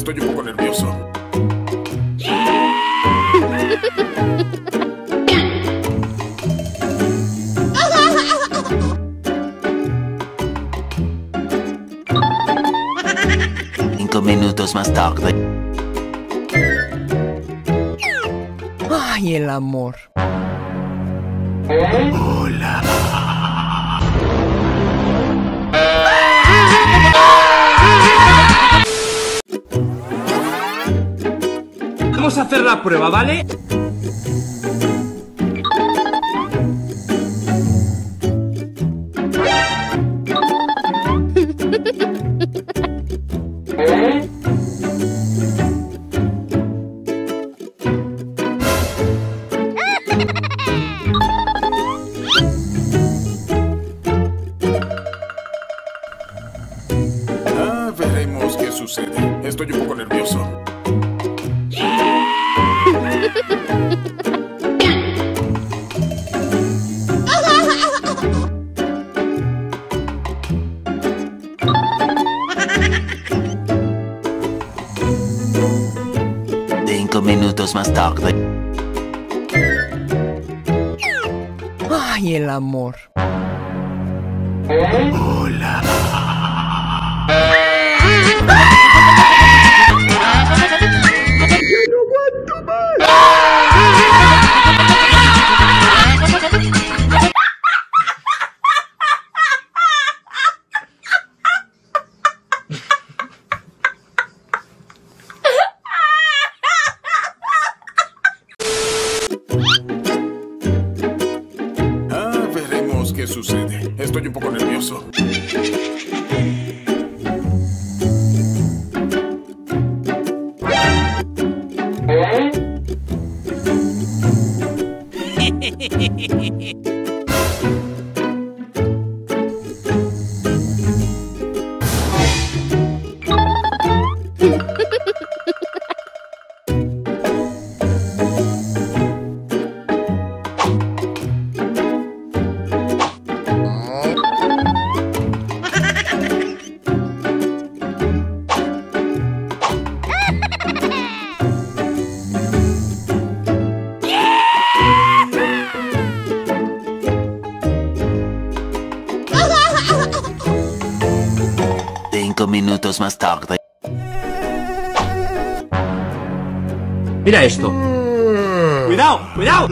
Estoy un poco nervioso. Cinco minutos más tarde. Ay, el amor. Vamos a hacer la prueba, ¿vale? Ah, veremos qué sucede. Estoy un poco nervioso. Cinco minutos más tarde. Ay, el amor. Ah, qué sucede. Estoy un poco nervioso. Cinco minutos más tarde. Mira esto. ¡Cuidado! ¡Cuidado!